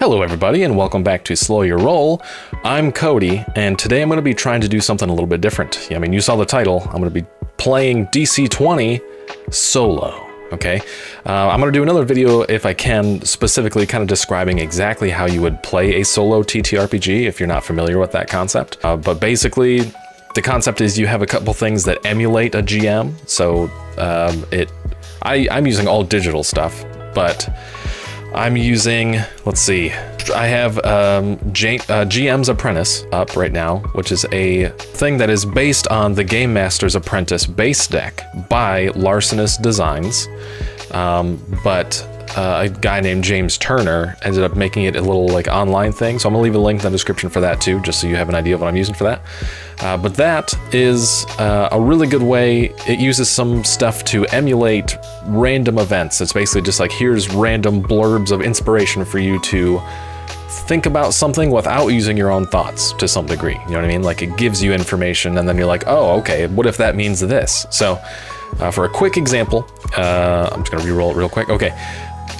Hello everybody and welcome back to Slow Your Role. I'm Codi and today I'm going to be trying to do something a little bit different. I mean, you saw the title. I'm going to be playing DC-20 solo. Okay, uh, I'm going to do another video if I can, specifically kind of describing exactly how you would play a solo TTRPG if you're not familiar with that concept. Uh, but basically, the concept is you have a couple things that emulate a GM. So um, it, I, I'm using all digital stuff, but I'm using, let's see, I have um, uh, GM's Apprentice up right now, which is a thing that is based on the Game Master's Apprentice base deck by Larcenous Designs. Um, but uh, a guy named James Turner ended up making it a little like online thing. So I'm gonna leave a link in the description for that too, just so you have an idea of what I'm using for that. Uh, but that is uh, a really good way. It uses some stuff to emulate random events. It's basically just like here's random blurbs of inspiration for you to think about something without using your own thoughts to some degree. You know what I mean? Like it gives you information and then you're like, oh, okay, what if that means this? So uh, for a quick example, uh, I'm just gonna re-roll it real quick. Okay,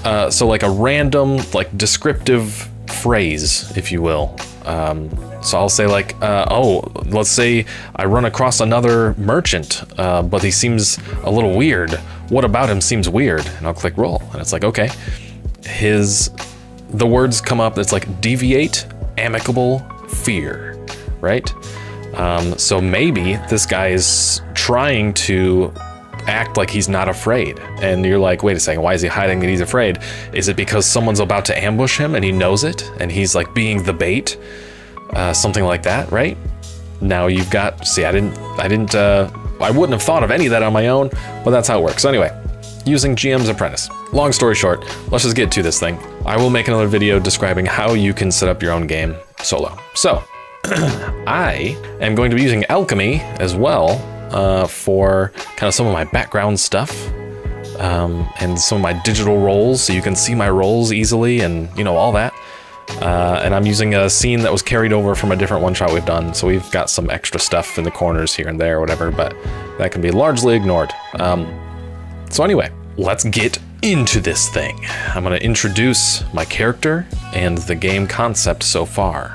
uh, so like a random, like descriptive phrase, if you will. Um, so I'll say like, uh, oh, let's say I run across another merchant, uh, but he seems a little weird. What about him seems weird? And I'll click roll, and it's like, okay, his, the words come up. It's like deviate, amicable, fear, right? Um, so maybe this guy is trying to act like he's not afraid. And you're like, wait a second, why is he hiding that he's afraid? Is it because someone's about to ambush him and he knows it and he's like being the bait? Uh, something like that, right? Now you've got, see, I didn't, I didn't, uh, I wouldn't have thought of any of that on my own, but that's how it works. So anyway, using GM's Apprentice. Long story short, let's just get to this thing. I will make another video describing how you can set up your own game solo. So, I am going to be using Alchemy as well uh, for kind of some of my background stuff um, and some of my digital rolls so you can see my rolls easily and you know all that. Uh, and I'm using a scene that was carried over from a different one shot we've done, so we've got some extra stuff in the corners here and there or whatever, but that can be largely ignored. Um, so anyway, let's get into this thing. I'm going to introduce my character and the game concept so far.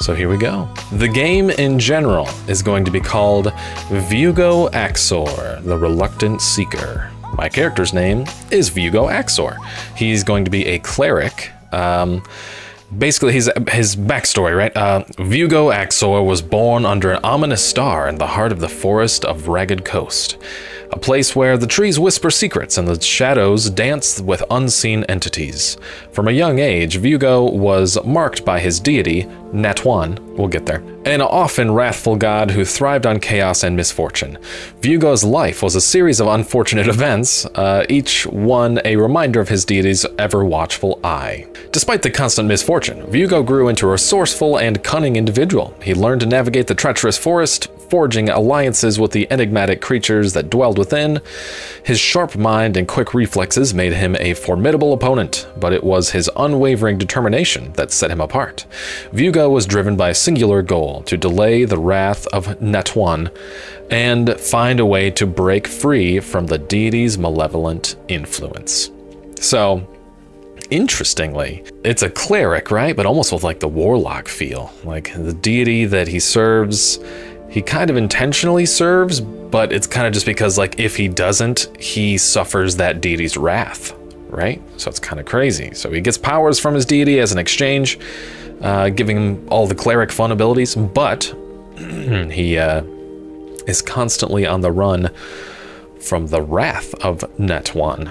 So here we go. The game in general is going to be called Veugo Axore, the Reluctant Seeker. My character's name is Veugo Axore. He's going to be a cleric. Um, basically, his, his backstory, right? Uh, Veugo Axore was born under an ominous star in the heart of the forest of Ragged Coast a place where the trees whisper secrets and the shadows dance with unseen entities. From a young age, Veugo was marked by his deity, Natuan, we'll get there, an often wrathful god who thrived on chaos and misfortune. Veugo's life was a series of unfortunate events, uh, each one a reminder of his deity's ever watchful eye. Despite the constant misfortune, Veugo grew into a resourceful and cunning individual. He learned to navigate the treacherous forest, forging alliances with the enigmatic creatures that dwelled within. His sharp mind and quick reflexes made him a formidable opponent, but it was his unwavering determination that set him apart. Veugo was driven by singular goal to delay the wrath of Natuan and find a way to break free from the deity's malevolent influence. So, interestingly, it's a cleric, right? But almost with like the warlock feel. Like the deity that he serves he kind of intentionally serves, but it's kind of just because like if he doesn't, he suffers that deity's wrath, right? So it's kind of crazy. So he gets powers from his deity as an exchange, uh, giving him all the cleric fun abilities, but he uh, is constantly on the run from the wrath of Natuan.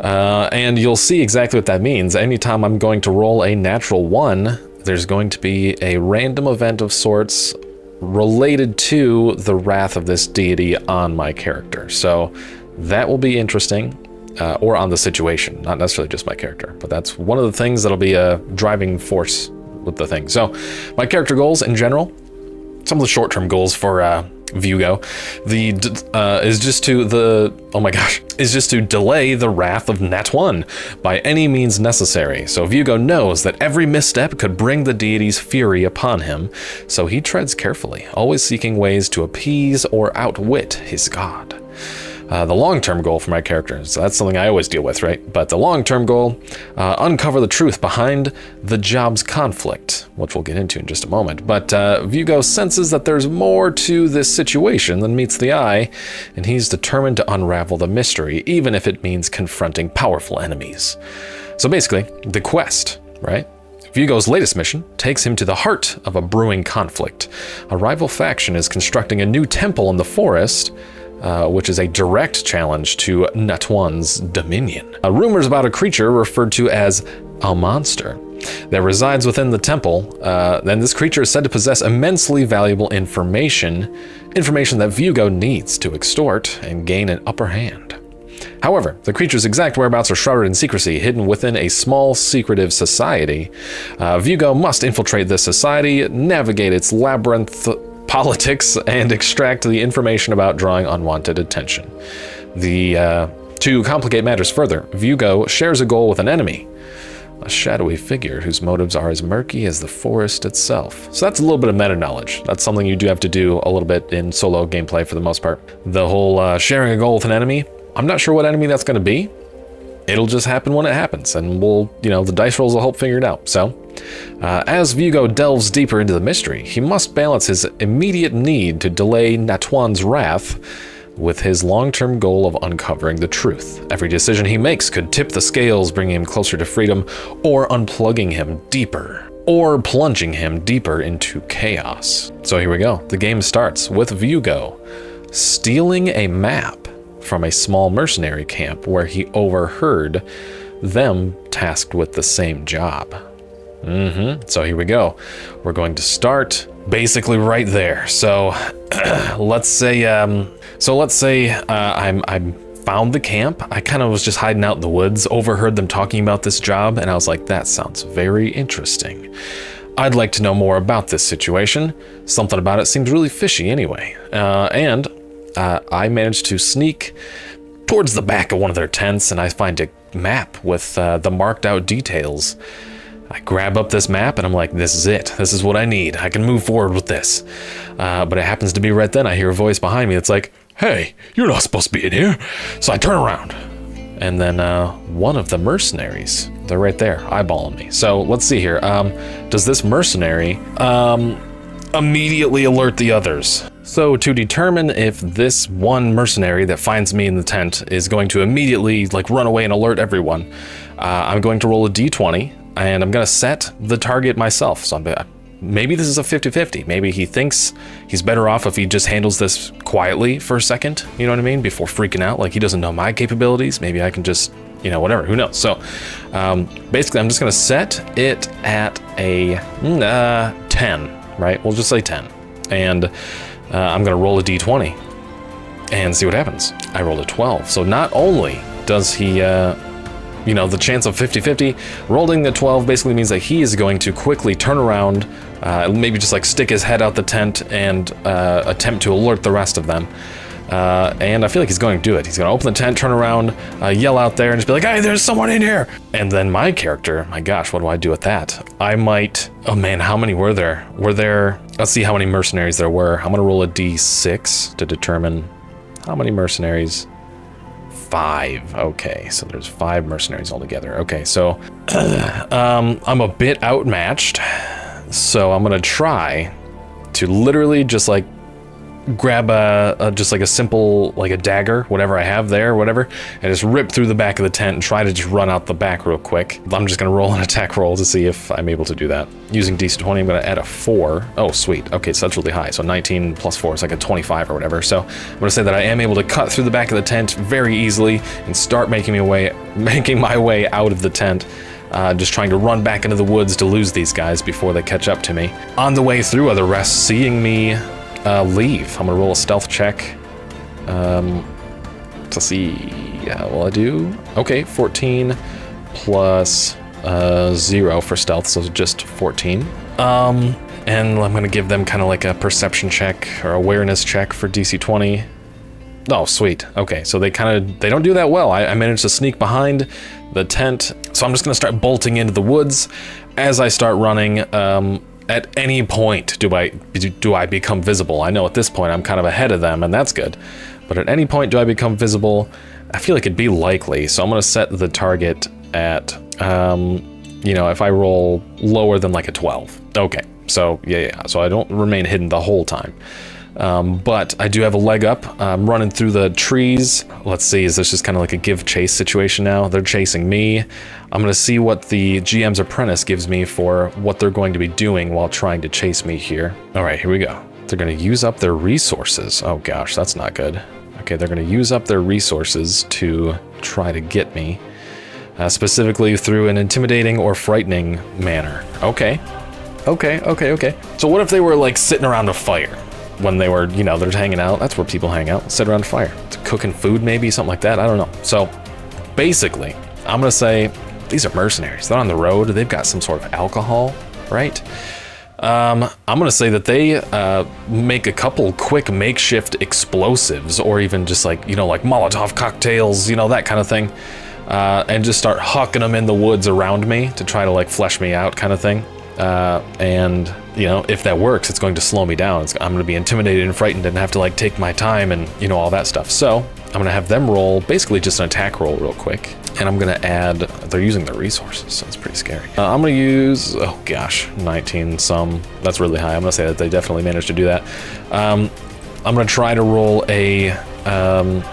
Uh, and you'll see exactly what that means. Anytime I'm going to roll a natural one, there's going to be a random event of sorts related to the wrath of this deity on my character. So that will be interesting, uh, or on the situation, not necessarily just my character, but that's one of the things that'll be a driving force with the thing. So my character goals in general, some of the short-term goals for uh, Veugo, the uh, is just to the oh my gosh is just to delay the wrath of Nat One by any means necessary. So Veugo knows that every misstep could bring the deity's fury upon him, so he treads carefully, always seeking ways to appease or outwit his god. Uh, the long-term goal for my character. So that's something I always deal with, right? But the long-term goal, uh, uncover the truth behind the job's conflict, which we'll get into in just a moment. But uh, Veugo senses that there's more to this situation than meets the eye, and he's determined to unravel the mystery, even if it means confronting powerful enemies. So basically, the quest, right? Veugo's latest mission takes him to the heart of a brewing conflict. A rival faction is constructing a new temple in the forest, uh, which is a direct challenge to Natuan's dominion. Uh, rumors about a creature referred to as a monster that resides within the temple, uh, then this creature is said to possess immensely valuable information, information that Veugo needs to extort and gain an upper hand. However, the creature's exact whereabouts are shrouded in secrecy, hidden within a small, secretive society. Uh, Veugo must infiltrate this society, navigate its labyrinth politics, and extract the information about drawing unwanted attention. The uh, to complicate matters further, Veugo shares a goal with an enemy, a shadowy figure whose motives are as murky as the forest itself. So that's a little bit of meta knowledge. That's something you do have to do a little bit in solo gameplay for the most part. The whole uh, sharing a goal with an enemy, I'm not sure what enemy that's going to be. It'll just happen when it happens, and we'll, you know, the dice rolls will help figure it out. So, uh, as Veugo delves deeper into the mystery, he must balance his immediate need to delay Natuan's wrath with his long-term goal of uncovering the truth. Every decision he makes could tip the scales, bringing him closer to freedom, or unplugging him deeper, or plunging him deeper into chaos. So here we go. The game starts with Veugo stealing a map from a small mercenary camp where he overheard them tasked with the same job. Mm-hmm. So here we go. We're going to start basically right there. So let's say, um, so let's say uh, I'm I'm found the camp. I kind of was just hiding out in the woods, overheard them talking about this job, and I was like, that sounds very interesting. I'd like to know more about this situation. Something about it seems really fishy anyway. Uh, and uh, I managed to sneak towards the back of one of their tents and I find a map with uh, the marked out details. I grab up this map and I'm like, this is it. This is what I need. I can move forward with this. Uh, but it happens to be right then I hear a voice behind me. It's like, hey, you're not supposed to be in here. So I turn around. And then uh, one of the mercenaries, they're right there, eyeballing me. So let's see here. Um, does this mercenary um, immediately alert the others? So to determine if this one mercenary that finds me in the tent is going to immediately like run away and alert everyone, uh, I'm going to roll a d20 and I'm to set the target myself. So I'm, maybe this is a 50-50. Maybe he thinks he's better off if he just handles this quietly for a second, you know what I mean? Before freaking out, like he doesn't know my capabilities. Maybe I can just, you know, whatever, who knows? So um, basically I'm just to set it at a mm, uh, 10, right? We'll just say 10. And uh, I'm to roll a d20 and see what happens. I rolled a 12. So not only does he, uh, you know, the chance of 50-50, rolling the 12 basically means that he is going to quickly turn around, uh, maybe just like stick his head out the tent and uh, attempt to alert the rest of them. Uh, and I feel like he's going to do it. He's going to open the tent, turn around, uh, yell out there, and just be like, hey, there's someone in here! And then my character, my gosh, what do I do with that? I might, oh man, how many were there? Were there, let's see how many mercenaries there were. I'm going to roll a d6 to determine how many mercenaries. Five. Okay, so there's five mercenaries altogether. Okay, so um, I'm a bit outmatched. So I'm to try to literally just like grab a, a, just like a simple like a dagger whatever i have there whatever and just rip through the back of the tent and try to just run out the back real quick. I'm just gonna roll an attack roll to see if i'm able to do that. Using dc 20 i'm gonna add a four. Oh, sweet. Okay so that's really high. So 19 plus four is like a 25 or whatever. So i'm gonna say that i am able to cut through the back of the tent very easily and start making me way making my way out of the tent. Uh, just trying to run back into the woods to lose these guys before they catch up to me. On the way through are the rest seeing me uh, leave. I'm gonna roll a stealth check um, to see how will I do. Okay, 14 plus uh, zero for stealth, so just 14. Um, and I'm gonna give them kind of like a perception check or awareness check for DC 20. Oh, sweet. Okay, so they kind of, they don't do that well. I, I managed to sneak behind the tent, so I'm just gonna start bolting into the woods. As I start running, um, at any point do I do I become visible. I know at this point I'm kind of ahead of them, and that's good. But at any point, do I become visible? I feel like it'd be likely, so I'm going to set the target at, um, you know, if I roll lower than like a 12. Okay, so yeah, yeah, so I don't remain hidden the whole time. Um, but I do have a leg up. I'm running through the trees. Let's see, is this just kind of like a give chase situation now? They're chasing me. I'm going to see what the GM's apprentice gives me for what they're going to be doing while trying to chase me here. All right, here we go. They're going to use up their resources. Oh gosh, that's not good. Okay, they're going to use up their resources to try to get me, uh, specifically through an intimidating or frightening manner. Okay. Okay, okay, okay. So what if they were like sitting around a fire? When they were, you know, they're hanging out. That's where people hang out, sit around a fire, cooking food, maybe something like that. I don't know. So basically, I'm gonna say these are mercenaries. They're on the road. They've got some sort of alcohol, right? Um, I'm gonna say that they uh, make a couple quick makeshift explosives, or even just like you know, like Molotov cocktails, you know, that kind of thing, uh, and just start hucking them in the woods around me to try to like flesh me out, kind of thing. Uh, and you know, if that works, it's going to slow me down. It's, I'm going to be intimidated and frightened and have to like take my time and you know all that stuff. So I'm going to have them roll basically just an attack roll real quick, and I'm going to add. They're using their resources, so it's pretty scary. Uh, I'm going to use oh gosh, 19 some. That's really high. I'm going to say that they definitely managed to do that. Um, I'm going to try to roll a um,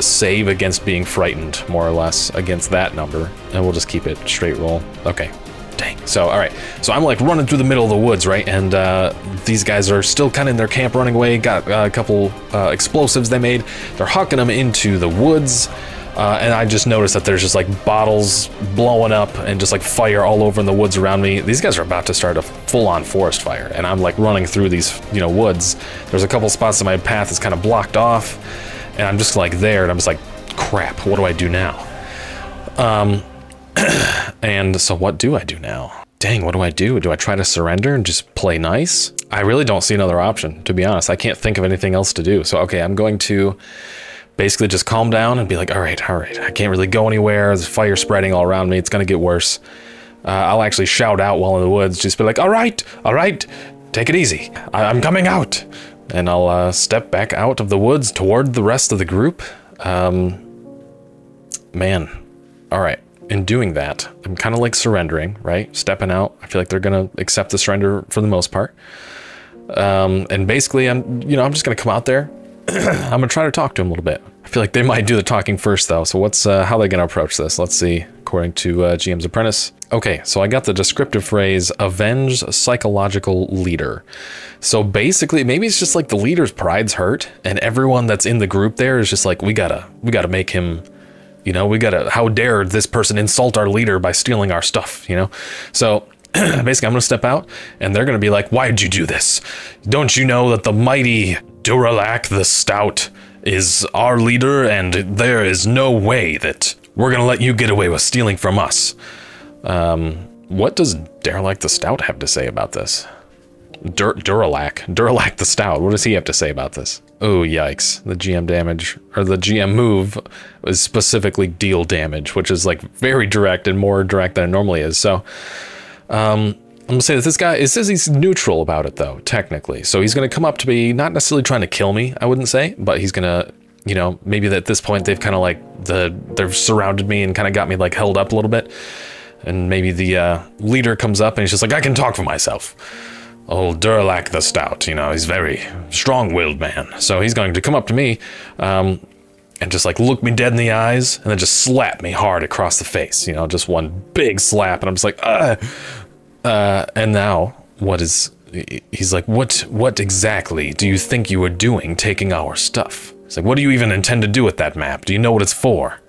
save against being frightened, more or less, against that number, and we'll just keep it straight roll. Okay, Dang. So, all right. So I'm like running through the middle of the woods, right? And uh, these guys are still kind of in their camp running away. Got uh, a couple uh, explosives they made. They're hucking them into the woods. Uh, and I just noticed that there's just like bottles blowing up and just like fire all over in the woods around me. These guys are about to start a full-on forest fire, and I'm like running through these, you know, woods. There's a couple spots in my path that's kind of blocked off, and I'm just like there, and I'm just like, crap, what do I do now? Um, and so what do I do now? Dang, what do I do? Do I try to surrender and just play nice? I really don't see another option, to be honest. I can't think of anything else to do. So, okay, I'm going to basically just calm down and be like, all right, all right, I can't really go anywhere. There's fire spreading all around me. It's going to get worse. Uh, I'll actually shout out while in the woods, just be like, all right, all right, take it easy. I- am coming out. And I'll uh, step back out of the woods toward the rest of the group. Um, man, all right in doing that, I'm kind of like surrendering, right? Stepping out. I feel like they're going to accept the surrender for the most part. Um, and basically, I'm, you know, I'm just going to come out there. I'm going to try to talk to them a little bit. I feel like they might do the talking first, though. So what's, uh, how are they going to approach this? Let's see, according to uh, GM's Apprentice. Okay, so I got the descriptive phrase, avenge psychological leader. So basically, maybe it's just like the leader's pride's hurt, and everyone that's in the group there is just like, we gotta, we gotta make him you know, we gotta, how dare this person insult our leader by stealing our stuff, you know? So basically, I'm gonna step out and they're gonna be like, why'd you do this? Don't you know that the mighty Duralak the Stout is our leader and there is no way that we're gonna let you get away with stealing from us? Um, what does Duralak the Stout have to say about this? Dur Duralak, Duralak the Stout, what does he have to say about this? Oh, yikes. The GM damage, or the GM move, is specifically deal damage, which is like very direct and more direct than it normally is. So, um, I'm gonna say that this guy, it says he's neutral about it though, technically. So he's gonna come up to me, not necessarily trying to kill me, I wouldn't say, but he's gonna, you know, maybe at this point they've kind of like, the they've surrounded me and kind of got me like held up a little bit. And maybe the uh, leader comes up and he's just like, I can talk for myself old Durlak the Stout, you know, he's very strong-willed man. So he's going to come up to me um, and just like look me dead in the eyes and then just slap me hard across the face, you know, just one big slap. And I'm just like, uh, uh, and now what is, he's like, what, what exactly do you think you are doing taking our stuff? He's like, what do you even intend to do with that map? Do you know what it's for?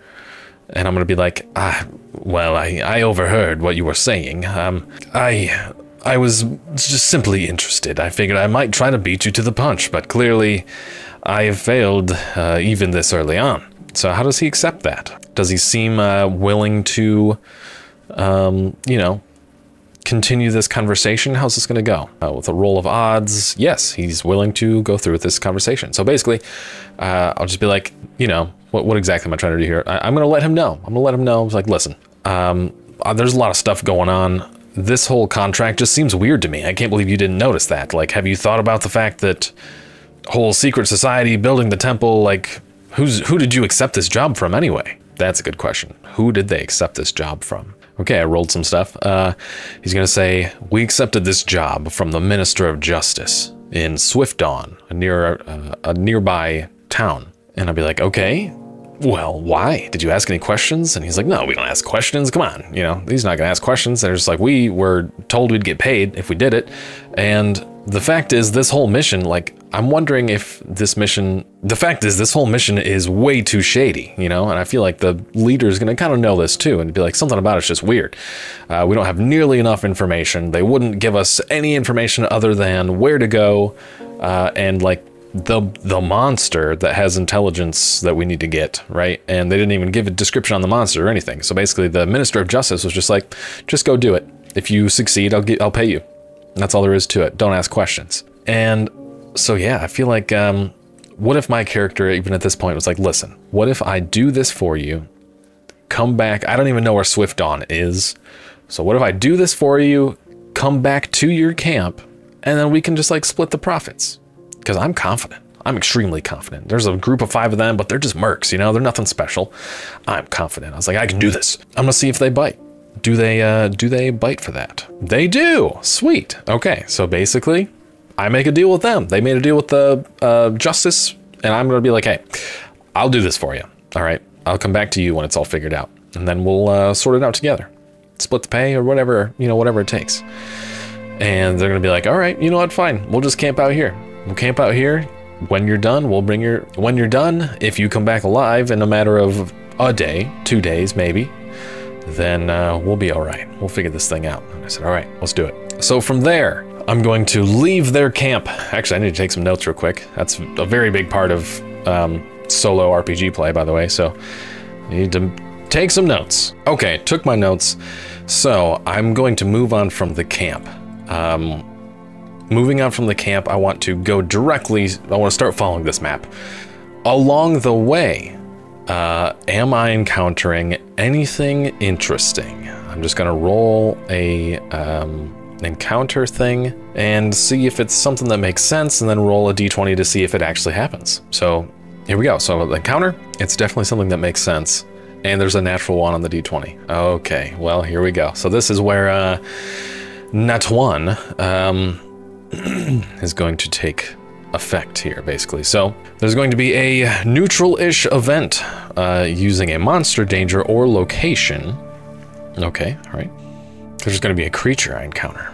And I'm gonna be like, ah, well, I, I overheard what you were saying. Um, I, I was just simply interested. I figured I might try to beat you to the punch, but clearly I have failed uh, even this early on. So how does he accept that? Does he seem uh, willing to, um, you know, continue this conversation? How's this going to go? Uh, with a roll of odds, yes, he's willing to go through with this conversation. So basically, uh, I'll just be like, you know, what, what exactly am I trying to do here? I, am going to let him know. I'm going to let him know. It's like, listen, um, uh, there's a lot of stuff going on this whole contract just seems weird to me. I can't believe you didn't notice that. Like, have you thought about the fact that whole secret society building the temple, like, who's who did you accept this job from anyway? That's a good question. Who did they accept this job from? Okay, I rolled some stuff. Uh, he's gonna say, "We accepted this job from the Minister of Justice in Swift Dawn, a near uh, a nearby town." And I'd be like, "Okay, well, why? Did you ask any questions?" And he's like, "No, we don't ask questions. Come on, you know, he's not gonna ask questions." They're just like, "We were told we'd get paid if we did it," and the fact is, this whole mission, like, I'm wondering if this mission, the fact is, this whole mission is way too shady, you know? And I feel like the leader is going to kind of know this too and be like, something about it's just weird. Uh, we don't have nearly enough information. They wouldn't give us any information other than where to go uh, and like the the monster that has intelligence that we need to get, right? And they didn't even give a description on the monster or anything. So basically, the Minister of Justice was just like, just go do it. If you succeed, I'll get, I'll pay you. That's all there is to it. Don't ask questions. And so, yeah, I feel like, um, what if my character, even at this point, was like, listen, what if I do this for you, come back? I don't even know where Swift Dawn is. So, what if I do this for you, come back to your camp, and then we can just like split the profits? Because I'm confident. I'm extremely confident. There's a group of five of them, but they're just mercs, you know, they're nothing special. I'm confident. I was like, I can do this. I'm gonna see if they bite do they uh, do they bite for that? They do. Sweet. Okay, so basically, I make a deal with them. They made a deal with the uh, justice, and I'm gonna be like, hey, I'll do this for you. All right, I'll come back to you when it's all figured out, and then we'll uh, sort it out together, split the pay or whatever you know, whatever it takes. And they're gonna be like, all right, you know what? Fine, we'll just camp out here. We'll camp out here. When you're done, we'll bring your. When you're done, if you come back alive in a matter of a day, two days, maybe, then uh, we'll be all right. We'll figure this thing out. And I said, all right, let's do it. So from there, I'm going to leave their camp. Actually, I need to take some notes real quick. That's a very big part of um, solo RPG play, by the way. So I need to take some notes. Okay, took my notes. So I'm going to move on from the camp. Um, moving on from the camp, I want to go directly, I want to start following this map. Along the way, uh, am I encountering anything interesting? I'm just gonna roll a um, encounter thing and see if it's something that makes sense and then roll a d20 to see if it actually happens. So here we go. So the encounter, it's definitely something that makes sense. And there's a natural one on the d20. Okay, well, here we go. So this is where uh, Nat 1 um, is going to take effect here, basically. So there's going to be a neutral-ish event uh, using a monster danger or location. Okay, all right. There's going to be a creature I encounter.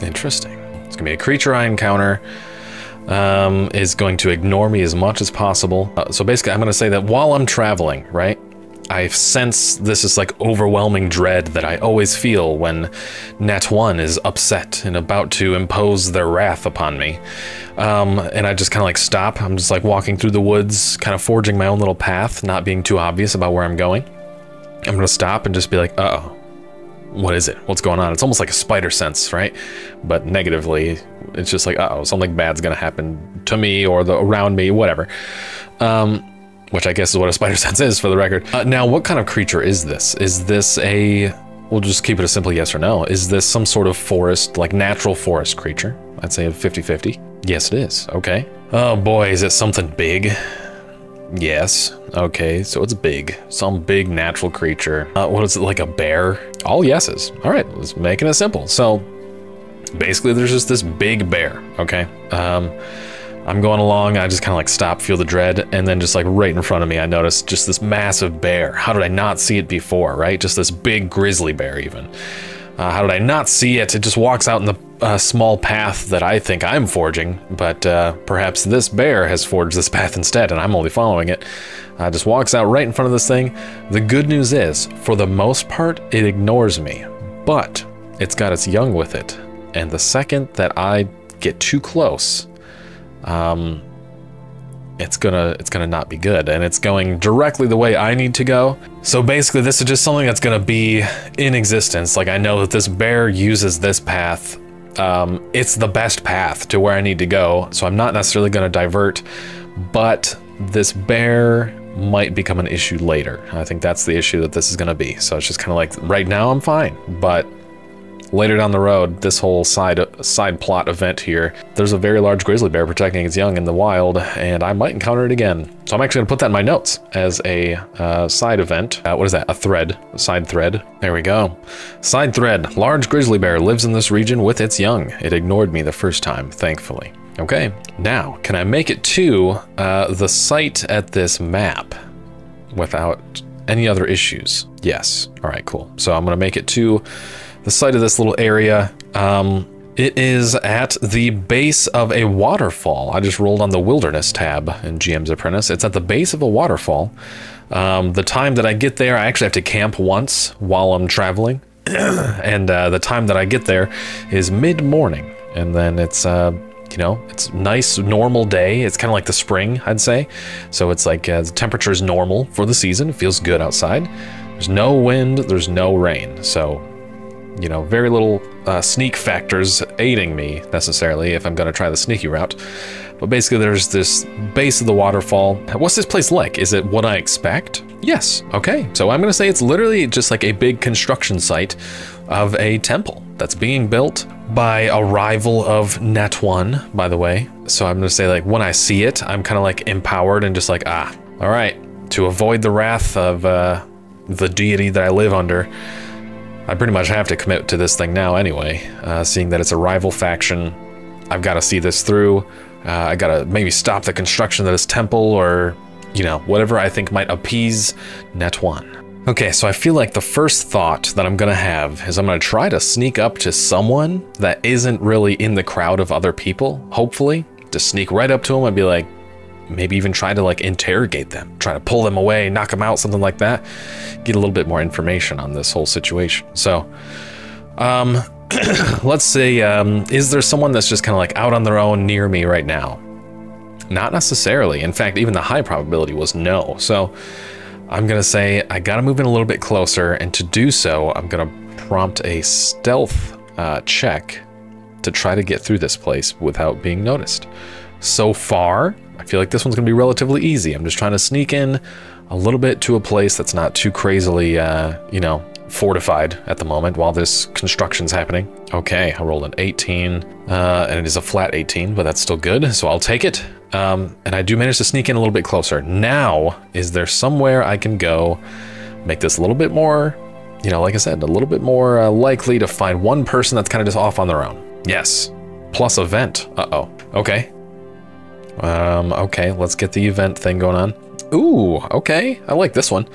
Interesting. It's going to be a creature I encounter. Um, is going to ignore me as much as possible. Uh, so basically, I'm going to say that while I'm traveling, right, I sense this is like overwhelming dread that I always feel when Nat 1 is upset and about to impose their wrath upon me. Um, and I just kind of like stop. I'm just like walking through the woods, kind of forging my own little path, not being too obvious about where I'm going. I'm going to stop and just be like, uh oh, what is it? What's going on? It's almost like a spider sense, right? But negatively, it's just like, uh oh, something bad's going to happen to me or the around me, whatever. Um, which I guess is what a spider sense is for the record. Uh, now, what kind of creature is this? Is this a, we'll just keep it a simple yes or no. Is this some sort of forest, like natural forest creature? I'd say 50-50. Yes, it is. Okay. Oh boy, is it something big? Yes. Okay, so it's big. Some big natural creature. Uh, what is it, like a bear? All yeses. All right, let's make it simple. So basically there's just this big bear, okay? Um, I'm going along, I just kind of like stop, feel the dread, and then just like right in front of me, I notice just this massive bear. How did I not see it before, right? Just this big grizzly bear even. Uh, how did I not see it? It just walks out in the uh, small path that I think I'm forging, but uh, perhaps this bear has forged this path instead, and I'm only following it. Uh, just walks out right in front of this thing. The good news is, for the most part, it ignores me, but it's got its young with it. And the second that I get too close, um, it's gonna it's gonna not be good and it's going directly the way I need to go. So basically this is just something that's gonna be in existence. Like I know that this bear uses this path. Um, it's the best path to where I need to go. So I'm not necessarily gonna divert, but this bear might become an issue later. I think that's the issue that this is gonna be. So it's just kind of like right now I'm fine, but later down the road, this whole side side plot event here, there's a very large grizzly bear protecting its young in the wild, and I might encounter it again. So I'm actually gonna put that in my notes as a uh, side event. Uh, what is that? A thread, a side thread. There we go. Side thread. Large grizzly bear lives in this region with its young. It ignored me the first time, thankfully. Okay, now, can I make it to uh, the site at this map without any other issues? Yes. All right, cool. So I'm gonna make it to the site of this little area. Um, it is at the base of a waterfall. I just rolled on the wilderness tab in GM's Apprentice. It's at the base of a waterfall. Um, the time that I get there, I actually have to camp once while I'm traveling. and uh, the time that I get there is mid morning. And then it's, uh, you know, it's nice, normal day. It's kind of like the spring, I'd say. So it's like uh, the temperature is normal for the season. It feels good outside. There's no wind, there's no rain. So you know, very little uh, sneak factors aiding me necessarily if I'm going to try the sneaky route. But basically, there's this base of the waterfall. What's this place like? Is it what I expect? Yes. Okay. So I'm going to say it's literally just like a big construction site of a temple that's being built by a rival of Net 1, by the way. So I'm going to say, like, when I see it, I'm kind of like empowered and just like, ah, all right, to avoid the wrath of uh, the deity that I live under. I pretty much have to commit to this thing now anyway, uh, seeing that it's a rival faction. I've got to see this through. Uh, I got to maybe stop the construction of this temple or, you know, whatever I think might appease Net 1. Okay, so I feel like the first thought that I'm gonna have is I'm gonna try to sneak up to someone that isn't really in the crowd of other people, hopefully. To sneak right up to them and be like, maybe even try to like interrogate them, try to pull them away, knock them out, something like that. Get a little bit more information on this whole situation. So, um, let's say, um, is there someone that's just kind of like out on their own near me right now? Not necessarily. In fact, even the high probability was no. So I'm going to say I got to move in a little bit closer. And to do so, I'm going to prompt a stealth uh, check to try to get through this place without being noticed. So far, I feel like this one's gonna be relatively easy. I'm just trying to sneak in a little bit to a place that's not too crazily, uh, you know, fortified at the moment while this construction's happening. Okay, I rolled an 18, uh, and it is a flat 18, but that's still good, so I'll take it. Um, and I do manage to sneak in a little bit closer. Now, is there somewhere I can go make this a little bit more, you know, like I said, a little bit more uh, likely to find one person that's kind of just off on their own? Yes. Plus event. Uh-oh. Okay. Um, okay, let's get the event thing going on. Ooh, okay, I like this one.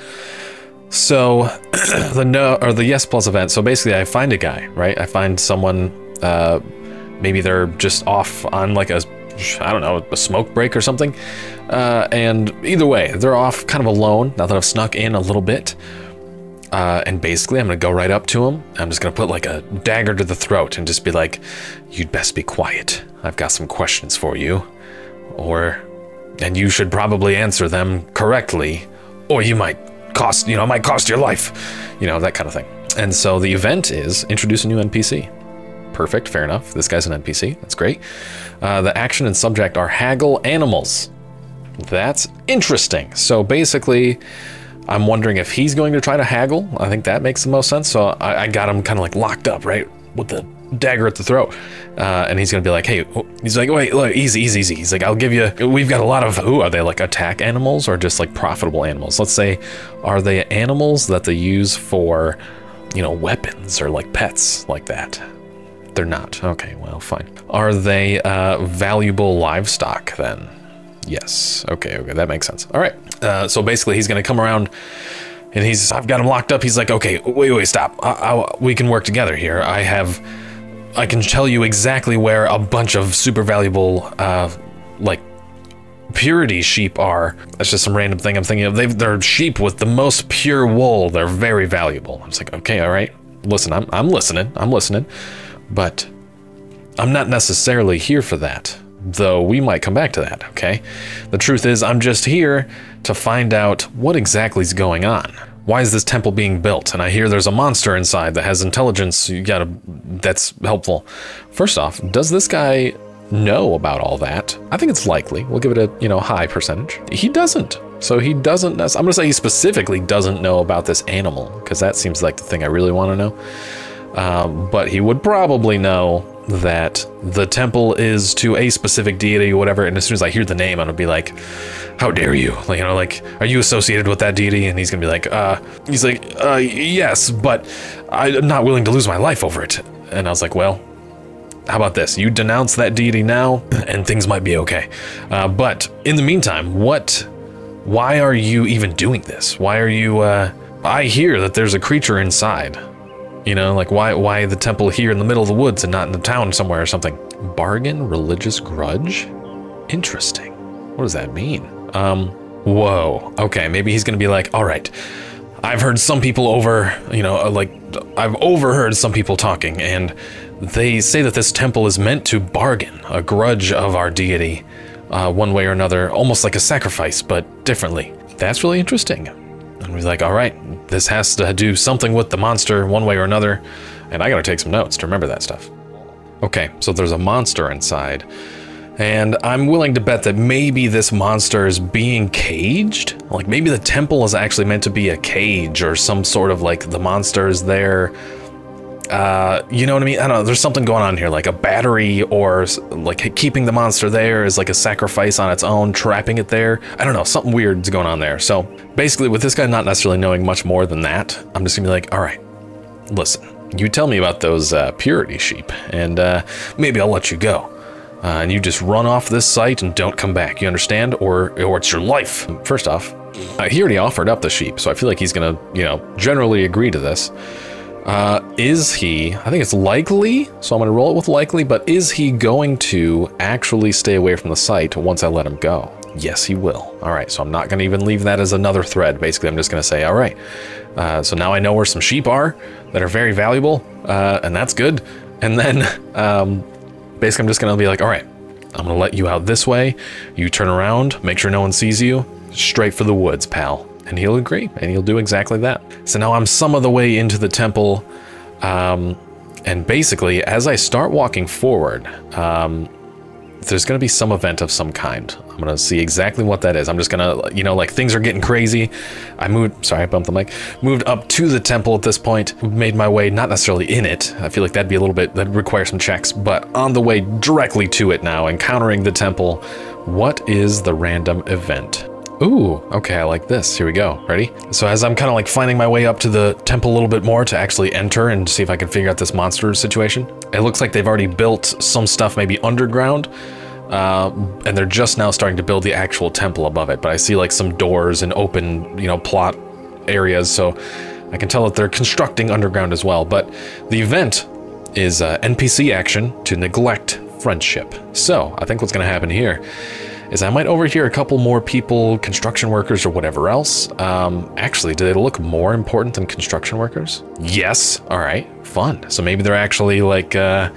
So, the no or the yes plus event. So basically, I find a guy, right? I find someone. Uh, maybe they're just off on like a, I don't know, a smoke break or something. Uh, and either way, they're off kind of alone. Now that I've snuck in a little bit. Uh, and basically, I'm gonna go right up to him. I'm just gonna put like a dagger to the throat and just be like, "You'd best be quiet. I've got some questions for you." Or and you should probably answer them correctly, or you might cost, you know, might cost your life, you know, that kind of thing. And so the event is introduce a new NPC. Perfect, fair enough. This guy's an NPC, that's great. Uh, the action and subject are haggle animals. That's interesting. So basically, I'm wondering if he's going to try to haggle. I think that makes the most sense. So I, I got him kind of like locked up, right? With the dagger at the throat. Uh, and he's gonna be like, hey, he's like, wait, look, easy, easy, easy. He's like, I'll give you, we've got a lot of, who are they like attack animals or just like profitable animals? Let's say, are they animals that they use for, you know, weapons or like pets like that? They're not. Okay, well, fine. Are they uh, valuable livestock then? Yes. Okay, okay, that makes sense. All right. Uh, so basically, he's gonna come around and he's, I've got him locked up. He's like, okay, wait, wait, stop. I, I, we can work together here. I have I can tell you exactly where a bunch of super valuable, uh, like, purity sheep are. That's just some random thing I'm thinking of. they they're sheep with the most pure wool. They're very valuable. I was like, okay, all right. Listen, I'm, I'm listening. I'm listening. But I'm not necessarily here for that. Though we might come back to that, okay? The truth is, I'm just here to find out what exactly is going on why is this temple being built? And I hear there's a monster inside that has intelligence. You gotta, that's helpful. First off, does this guy know about all that? I think it's likely. We'll give it a, you know, high percentage. He doesn't. So he doesn't, I'm gonna say he specifically doesn't know about this animal because that seems like the thing I really wanna know. Um, but he would probably know that the temple is to a specific deity or whatever. And as soon as I hear the name, I'm gonna be like, "How dare you?" Like, you know, like, "Are you associated with that deity?" And he's gonna be like, "Uh," he's like, "Uh, yes, but I'm not willing to lose my life over it." And I was like, "Well." How about this? You denounce that deity now, and things might be okay. Uh, but in the meantime, what? Why are you even doing this? Why are you? Uh, I hear that there's a creature inside. You know, like why why the temple here in the middle of the woods and not in the town somewhere or something? Bargain religious grudge? Interesting. What does that mean? Um, whoa. Okay, maybe he's gonna be like, all right. I've heard some people over, you know, uh, like I've overheard some people talking, and they say that this temple is meant to bargain a grudge of our deity, uh, one way or another, almost like a sacrifice, but differently. That's really interesting. And we're like, all right, this has to do something with the monster one way or another. And I gotta take some notes to remember that stuff. Okay, so there's a monster inside. And I'm willing to bet that maybe this monster is being caged. Like maybe the temple is actually meant to be a cage or some sort of like the monster is there uh, you know what I mean? I don't know. There's something going on here, like a battery or like keeping the monster there is like a sacrifice on its own, trapping it there. I don't know. Something weird's going on there. So basically, with this guy not necessarily knowing much more than that, I'm just gonna be like, all right, listen, you tell me about those uh, purity sheep, and uh, maybe I'll let you go. Uh, and you just run off this site and don't come back. You understand? Or, or it's your life. First off, uh, he already offered up the sheep, so I feel like he's gonna, you know, generally agree to this. Uh, is he, I think it's likely, so I'm going to roll it with likely, but is he going to actually stay away from the site once I let him go? Yes, he will. All right, so I'm not going to even leave that as another thread. Basically, I'm just going to say, all right, uh, so now I know where some sheep are that are very valuable, uh, and that's good. And then um, basically, I'm just going to be like, all right, I'm going to let you out this way. You turn around, make sure no one sees you. Straight for the woods, pal. And he'll agree, and he'll do exactly that. So now I'm some of the way into the temple, um, and basically, as I start walking forward, um, there's going to be some event of some kind. I'm going to see exactly what that is. I'm just going to, you know, like things are getting crazy. I moved, sorry, I bumped the mic, moved up to the temple at this point, made my way, not necessarily in it. I feel like that'd be a little bit, that'd require some checks, but on the way directly to it now, encountering the temple. What is the random event? Ooh, okay, I like this. Here we go. Ready? So as I'm kind of like finding my way up to the temple a little bit more to actually enter and see if I can figure out this monster situation, it looks like they've already built some stuff maybe underground, uh, and they're just now starting to build the actual temple above it. But I see like some doors and open, you know, plot areas, so I can tell that they're constructing underground as well. But the event is uh, NPC action to neglect friendship. So I think what's going to happen here is I might overhear a couple more people, construction workers or whatever else. Um, actually, do they look more important than construction workers? Yes. All right, fun. So maybe they're actually like uh,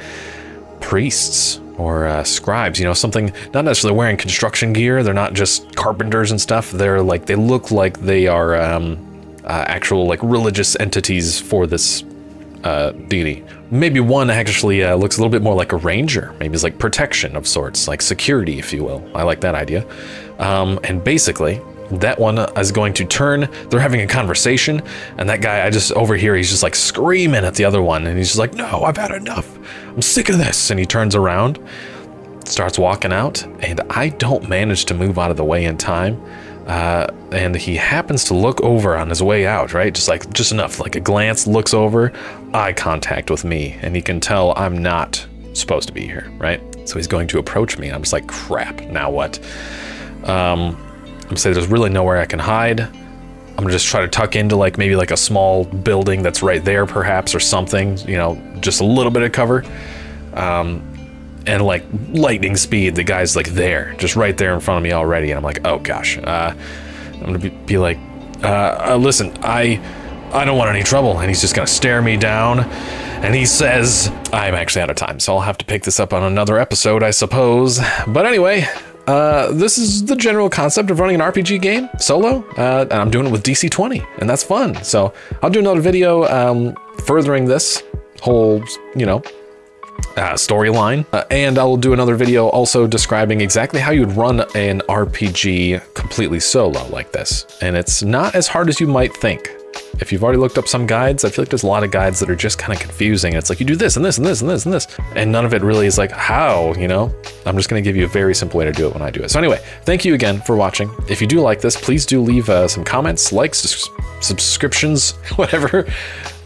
priests or uh, scribes, you know, something not necessarily wearing construction gear. They're not just carpenters and stuff. They're like, they look like they are um, uh, actual like religious entities for this uh, deity. Maybe one actually uh, looks a little bit more like a ranger. Maybe it's like protection of sorts, like security, if you will. I like that idea. Um, and basically, that one is going to turn. They're having a conversation, and that guy, I just overhear, he's just like screaming at the other one, and he's just like, "No, I've had enough. I'm sick of this." And he turns around, starts walking out, and I don't manage to move out of the way in time. Uh, and he happens to look over on his way out, right? Just like, just enough, like a glance, looks over, eye contact with me, and he can tell I'm not supposed to be here, right? So he's going to approach me. And I'm just like, crap, now what? Um, I'm saying there's really nowhere I can hide. I'm gonna just try to tuck into like maybe like a small building that's right there, perhaps, or something, you know, just a little bit of cover. Um, and like lightning speed, the guy's like there, just right there in front of me already, and I'm like, oh gosh, uh, I'm gonna be, be like, uh, uh, listen, I, I don't want any trouble, and he's just gonna stare me down, and he says, I'm actually out of time, so I'll have to pick this up on another episode, I suppose. But anyway, uh, this is the general concept of running an RPG game solo, uh, and I'm doing it with DC20, and that's fun. So I'll do another video um, furthering this whole, you know, uh, storyline. Uh, and I will do another video also describing exactly how you'd run an RPG completely solo like this. And it's not as hard as you might think. If you've already looked up some guides, I feel like there's a lot of guides that are just kind of confusing. It's like you do this and this and this and this and this, and none of it really is like how, you know? I'm just gonna give you a very simple way to do it when I do it. So anyway, thank you again for watching. If you do like this, please do leave uh, some comments, likes, subscriptions, whatever,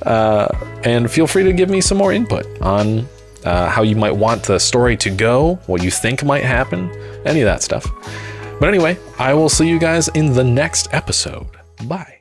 uh, and feel free to give me some more input on uh, how you might want the story to go, what you think might happen, any of that stuff. But anyway, I will see you guys in the next episode. Bye.